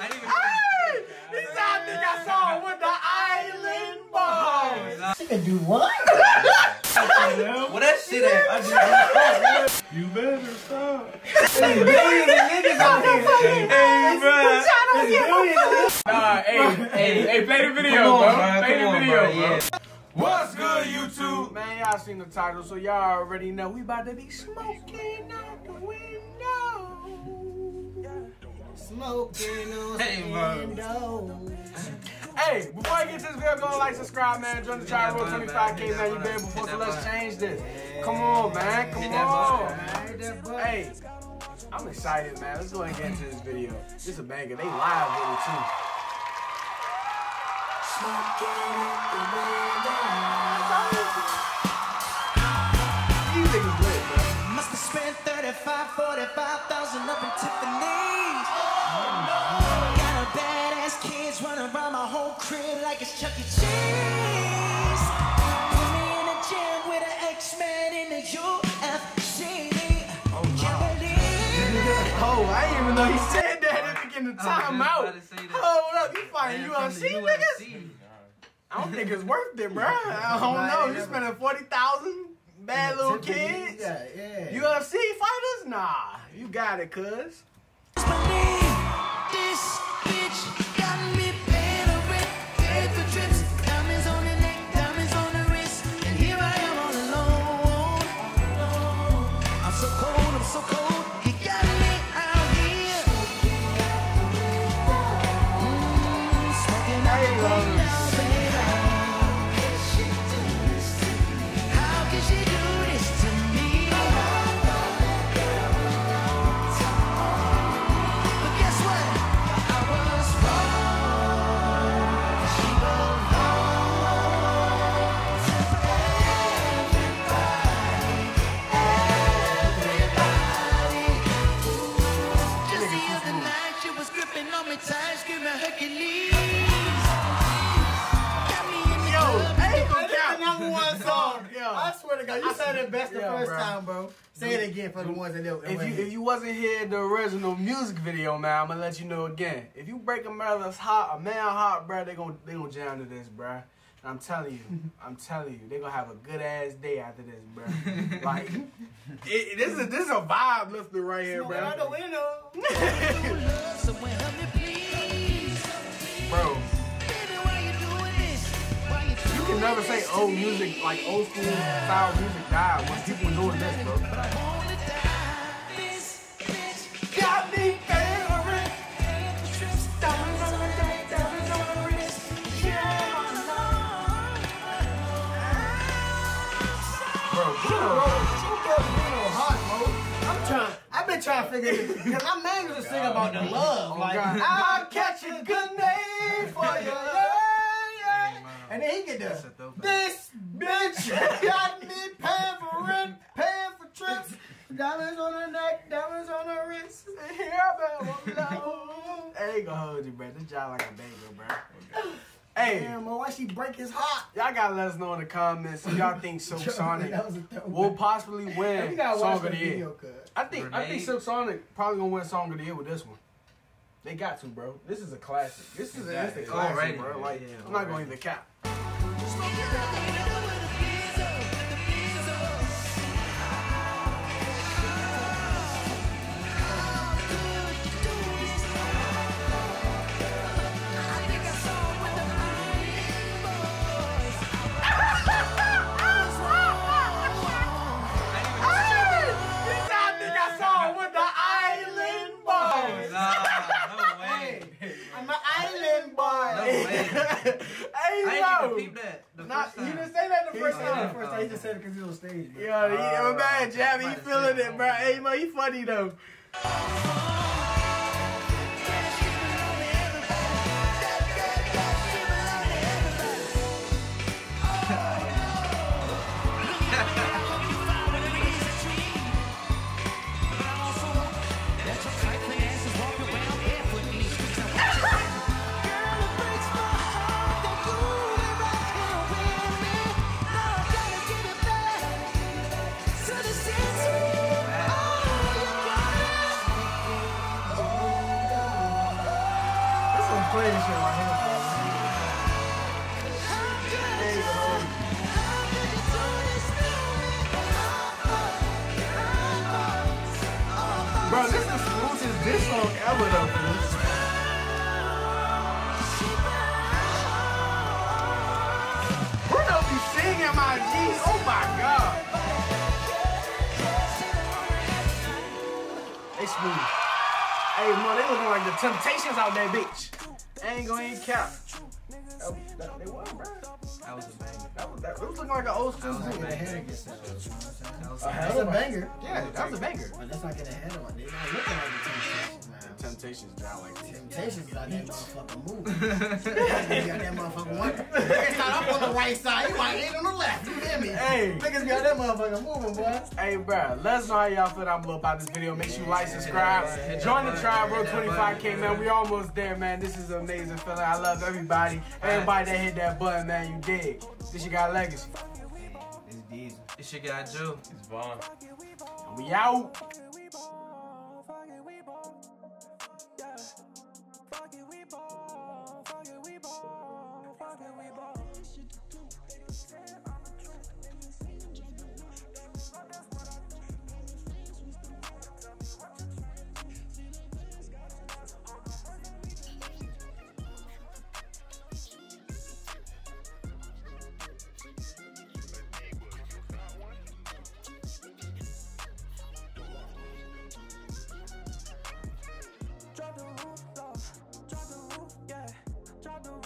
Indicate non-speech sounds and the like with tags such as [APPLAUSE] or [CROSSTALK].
I didn't even Hey! He I think I saw him with the island boys. She can do what? Well, that shit at? I just You better stop. Millions of niggas out here. Hey, bro. It's millions of Nah, hey, hey, hey, play the video, on, bro. bro. Play the on, video, bro. bro. Yeah. What's good, YouTube? Man, y'all seen the title, so y'all already know we about to be smoking Smoking on Hey, bro. Hey, before I get to this video, go like, subscribe, man. Join the Child Road 25K, man. You been before, so let's change this. Come on, man. Come on. button, man. Hit that button. Hey, I'm excited, man. Let's go ahead and get into this video. This is a banger. They live with it, too. These niggas lit, bro. Must have spent 35, 45,000 up in Tiffany's. Chuck E. Cheese. Put me in the gym with an X-Man in the UFC. Oh, Can't believe [LAUGHS] Oh, I didn't even know he said that at the beginning of I time just out. about to say that. Hold up, you fighting Man, UFC niggas? I don't think it's worth it, bro. [LAUGHS] I don't know. You spending 40000 bad little kids? Yeah, yeah. UFC fighters? Nah, you got it, cuz. I swear to God, you said it best the Yo, first bro. time, bro. Say it again for the ones that don't. If you if you wasn't here the original music video, man, I'm gonna let you know again. If you break a mother's heart, a man heart, bro, they gon' they gonna jam to this, bro. And I'm telling you, [LAUGHS] I'm telling you, they gonna have a good ass day after this, bro. like, it, [LAUGHS] it- this is this is a vibe lifter right here, Smoking out [LAUGHS] the bro. Never say old music like old school style music died when people doing this, bro. wanna die? This bitch Got me favorite. trips, diamonds on the neck, diamonds on the wrist. Yeah, Bro, I'm trying. I've been trying to figure this because my man used to sing about the love. Oh, like, God. I'll catch a good name for you. Yeah, yeah. And then he get That's the a this bitch [LAUGHS] got me paying for rent, paying for trips, diamonds on her neck, diamonds on her wrist. I ain't gonna hold you, bro. This job like a baby, bro. Hey, Damn, man, why she break his heart? y'all gotta let us know in the comments if y'all think [LAUGHS] Silk Sonic That was a dope will possibly win Song of the the Year. video. I think I think Silk Sonic probably gonna win Song of the Year with this one. They got to, bro. This is a classic. This is an instant classic, Already. bro. Like Yeah, I'm not gonna already. even cap. I island boy. No way. [LAUGHS] hey, I didn't even peep that the Not, first you time. didn't say that the first said it time. the first time. He just said it because he's on stage. Bro. Yo, he, yo, man, Jabby, he Might have feeling it, bro. Hey, man, he funny though. Diss song ever, though. Bruno be singing my G's. Oh my god. They smooth. Hey, man, they looking like the Temptations out there, bitch. I ain't gonna even cap. Was, that, it looking like an old school That was movie. a Get that That was a That's a banger. Yeah, that was a banger. But let's not get ahead of it. They're not looking like the Temptations, man. Temptations drown like this. Temptations got that motherfucker moving. Niggas [LAUGHS] got that motherfucker one. Niggas start up on the right side, you might ain't on the left. You hear me? Hey. Niggas got that motherfucker moving, boy. Hey, bro, let us know how y'all feel down below about this video. Make sure you like, subscribe, join the tribe, bro. 25k, man. We almost there, man. This is an amazing feeling. I love everybody. Everybody that hit that button, man. You dig. This you got legacy. It's Diesel. This shit got Joe. It's Von. And we out. Drop the